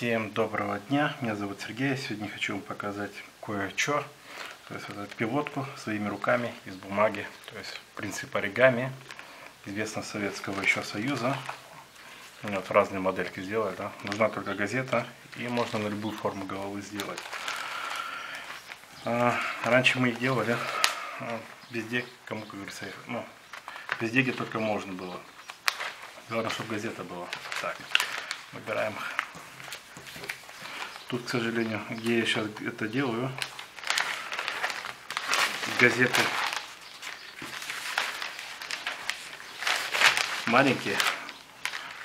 Всем доброго дня, меня зовут Сергей, сегодня хочу вам показать кое-что. То есть вот эту пилотку своими руками из бумаги, то есть принцип оригами, известно Советского еще Союза. Вот разные модельки сделали, да. Нужна только газета и можно на любую форму головы сделать. А, раньше мы их делали а, везде, кому, как говорится, ну, везде, где только можно было. Главное, чтобы газета была. Так, выбираем Тут, к сожалению, где я сейчас это делаю, газеты маленькие,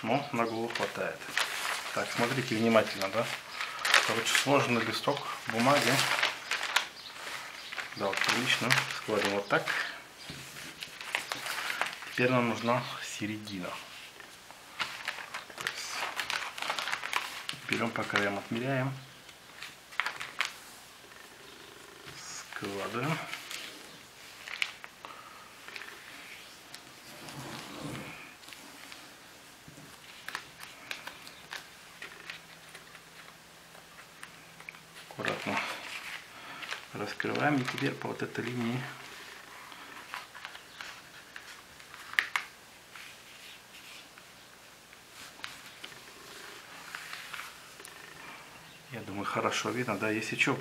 но на голову хватает. Так, смотрите внимательно, да? Короче, сложенный листок бумаги. Да, вот прилично. Складываем вот так. Теперь нам нужна середина. Берем по краям, отмеряем, складываем. Аккуратно раскрываем и теперь по вот этой линии Я думаю, хорошо видно, да. Если что,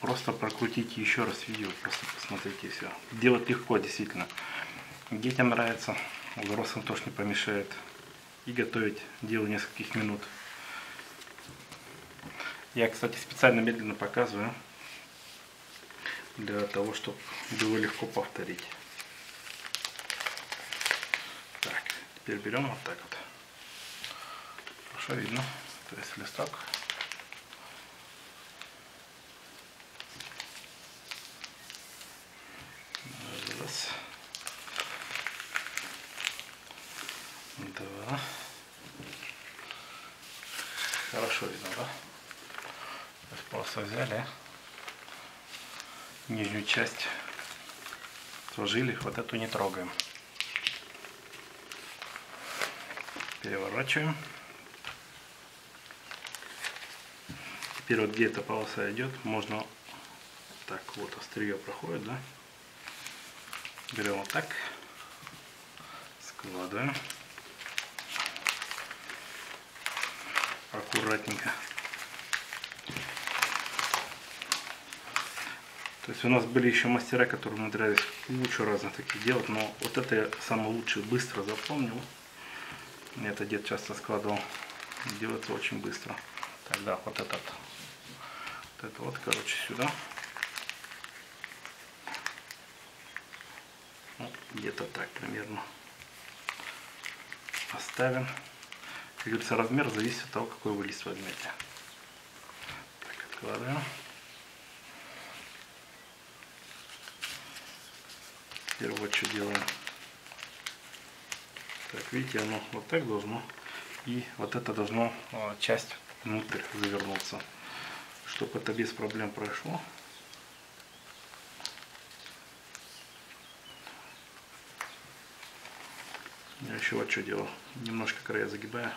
просто прокрутите еще раз видео, просто посмотрите все. Делать легко, действительно. Детям нравится, взрослым тоже не помешает. И готовить дело нескольких минут. Я, кстати, специально медленно показываю, для того, чтобы было легко повторить. Так, теперь берем вот так вот. Хорошо видно, то есть листок. Да. Хорошо видно, да? Просто взяли нижнюю часть, сложили, вот эту не трогаем. Переворачиваем. Теперь вот где эта полоса идет, можно так вот острие проходит, да? Берем вот так, складываем. аккуратненько. То есть у нас были еще мастера, которые умудрялись кучу разных таких делать, но вот это я самый лучший быстро запомнил. Мне это дед часто складывал. Делается очень быстро. Тогда вот этот. Вот это вот, короче, сюда. Вот где-то так примерно. Оставим. Как говорится, размер зависит от того, какой вы лист возьмете. Так, откладываем. Теперь вот что делаем. Так, видите, оно вот так должно. И вот это должно а, часть внутрь завернуться. Чтобы это без проблем прошло. Я еще вот что делал. Немножко края загибаю.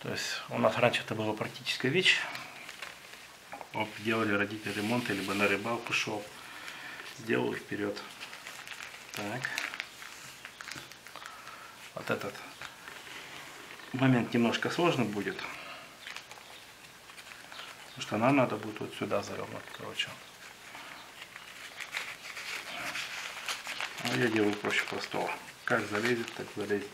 То есть у нас раньше это была практическая вещь. Вот делали родители ремонт, либо на рыбалку шел. Сделал вперед. Так. Вот этот момент немножко сложный будет. Потому что нам надо будет вот сюда завернуть, короче. Но я делаю проще простого. Как залезет, так залезет.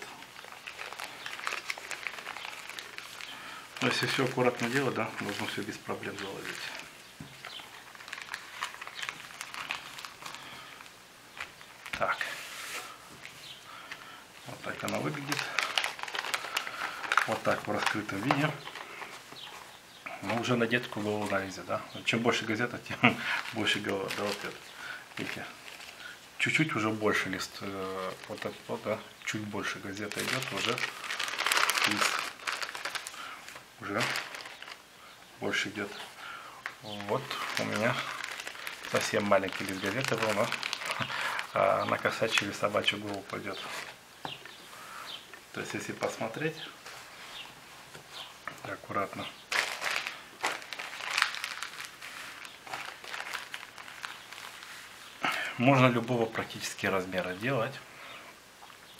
Но если все аккуратно делать, да, можно все без проблем заложить. Так. Вот так она выглядит. Вот так в раскрытом виде. Но уже на детскую голову налезет, да. Чем больше газета, тем больше голова. Да, вот это. Видите, чуть-чуть уже больше лист. Э, вот этот вот, да, чуть больше газета идет уже лист уже больше идет. Вот у меня совсем маленький лист газеты был, но а на кошачью или собачью голову пойдет. То есть, если посмотреть аккуратно, можно любого практически размера делать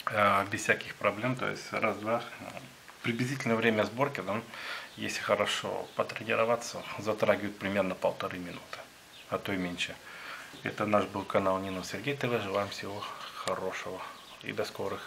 э, без всяких проблем. То есть раз-два. Приблизительное время сборки, да, если хорошо потренироваться, затрагивает примерно полторы минуты, а то и меньше. Это наш был канал Нина Сергей ТВ. Желаем всего хорошего и до скорых